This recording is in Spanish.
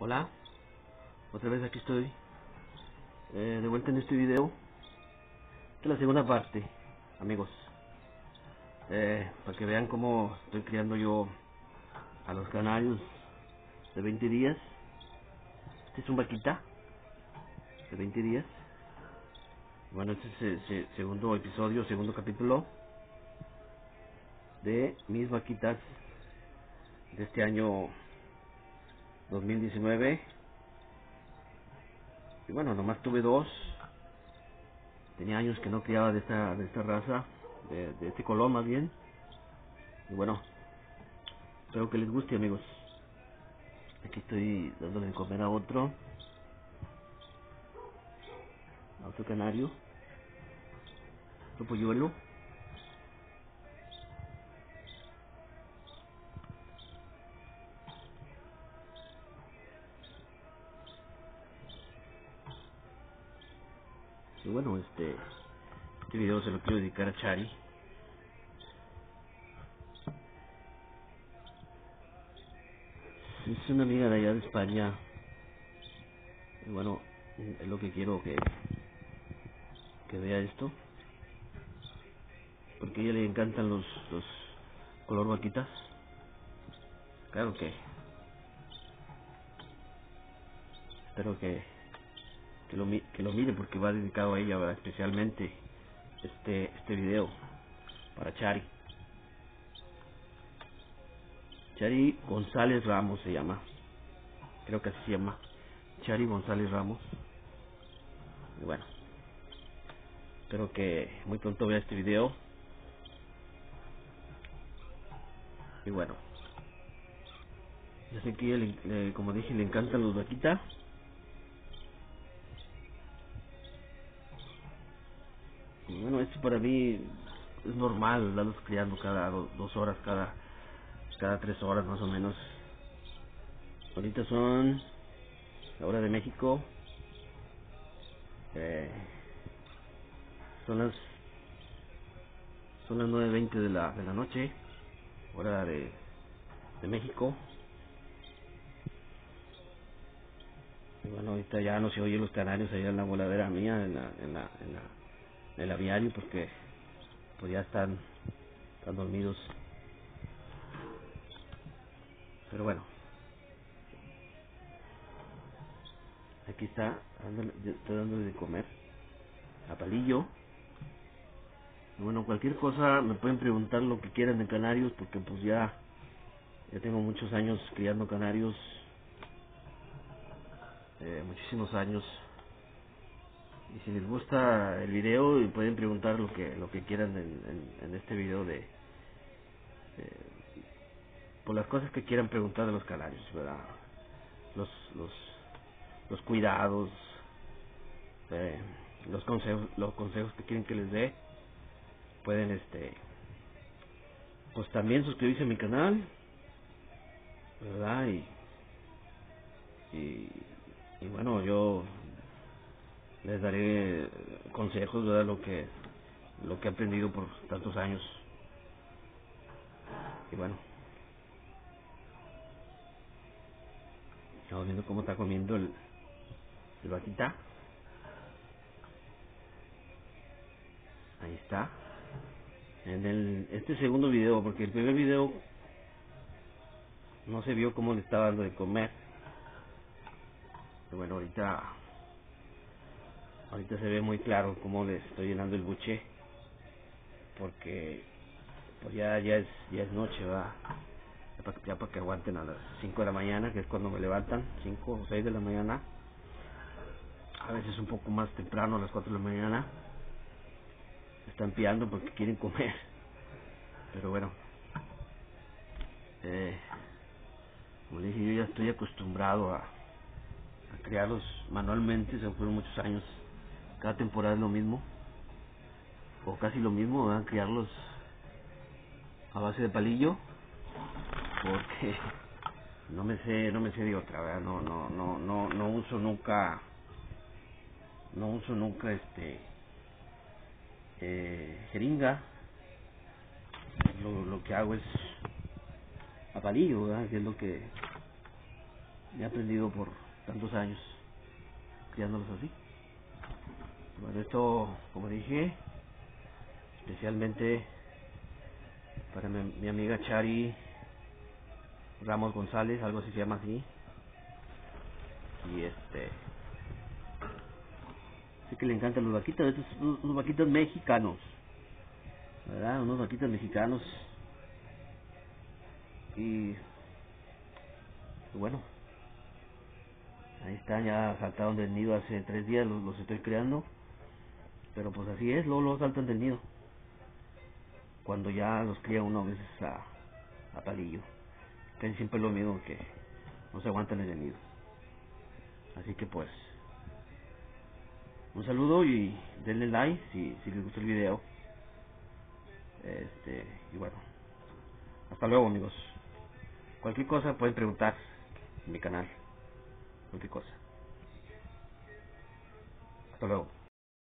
Hola, otra vez aquí estoy, eh, de vuelta en este video. Es la segunda parte, amigos, eh, para que vean cómo estoy criando yo a los canarios de 20 días. Este es un vaquita de 20 días. Bueno, este es el se- segundo episodio, segundo capítulo de mis vaquitas de este año 2019. Y bueno, nomás tuve dos. Tenía años que no criaba de esta, de esta raza, de, este color más bien. Y bueno, espero que les guste amigos. Aquí estoy dándole de comer a otro. A otro canario. Otro polluelo. Y bueno, este, este video se lo quiero dedicar a Chari. Es una amiga de allá de España. Y bueno, es lo que quiero que, que vea esto. Porque a ella le encantan los, los color vaquitas. Claro que espero que, que, lo, que lo mire porque va dedicado a ella especialmente este, este video para Chari. Chari González Ramos se llama. Creo que así se llama. Chari González Ramos. Y bueno, espero que muy pronto vea este video. Y bueno, ya sé que le- como dije, le encantan los vaquitas. Bueno, esto para mí es normal, andarlos criando cada do- dos horas, cada, cada tres horas más o menos. Ahorita son la hora de México. Eh, son las son las 9.20 de la, de la noche, hora de, de México. Y bueno, ahorita ya no se oyen los canarios allá en la voladera mía, en, la, en, la, en, la, el aviario, porque pues ya están, están dormidos. Pero bueno, aquí está, estoy dándole de comer a palillo. Bueno, cualquier cosa me pueden preguntar lo que quieran de canarios, porque pues ya, ya tengo muchos años criando canarios, eh, muchísimos años. Y si les gusta el video, pueden preguntar lo que lo que quieran en, en, en este video de, eh, por las cosas que quieran preguntar de los canarios, ¿verdad? Los los los cuidados, eh, los consejos los consejos que quieren que les dé, pueden este pues también suscribirse a mi canal, ¿verdad? Y y, y bueno, yo les daré consejos, ¿verdad? Lo que lo que he aprendido por tantos años. Y bueno, estamos viendo cómo está comiendo el, el vaquita. Ahí está. En el, este segundo video, porque el primer video no se vio cómo le estaba dando de comer. Pero bueno, ahorita ahorita se ve muy claro cómo le estoy llenando el buche. Porque pues ya ya es ya es noche, va. Ya para, ya para que aguanten a las 5 de la mañana, que es cuando me levantan, 5 o 6 de la mañana. A veces un poco más temprano, a las 4 de la mañana. Están piando porque quieren comer. Pero bueno, eh, como le dije, yo ya estoy acostumbrado a, a criarlos manualmente, se fueron muchos años. Cada temporada es lo mismo, o casi lo mismo, ¿verdad? criarlos a base de palillo, porque no me sé, no me sé de otra, ¿verdad? No, no, no, no, no uso nunca, no uso nunca este eh, jeringa. Lo, lo que hago es a palillo. Que es lo que he aprendido por tantos años criándolos así. Bueno, esto, como dije, especialmente para mi, mi amiga Chari Ramos González, algo así se llama así. Y este. Sí que le encantan los vaquitas, estos unos, unos vaquitas mexicanos. ¿Verdad? Unos vaquitas mexicanos. Y. Bueno. Ahí están, ya saltaron del nido hace tres días, los, los estoy creando. Pero pues así es, luego, luego saltan del nido. Cuando ya los cría uno a veces a, a palillo. Casi siempre lo mismo que no se aguantan en el nido. Así que pues, un saludo y denle like si, si les gustó el video. Este, y bueno, hasta luego amigos. Cualquier cosa pueden preguntar en mi canal. Cualquier cosa. Hasta luego.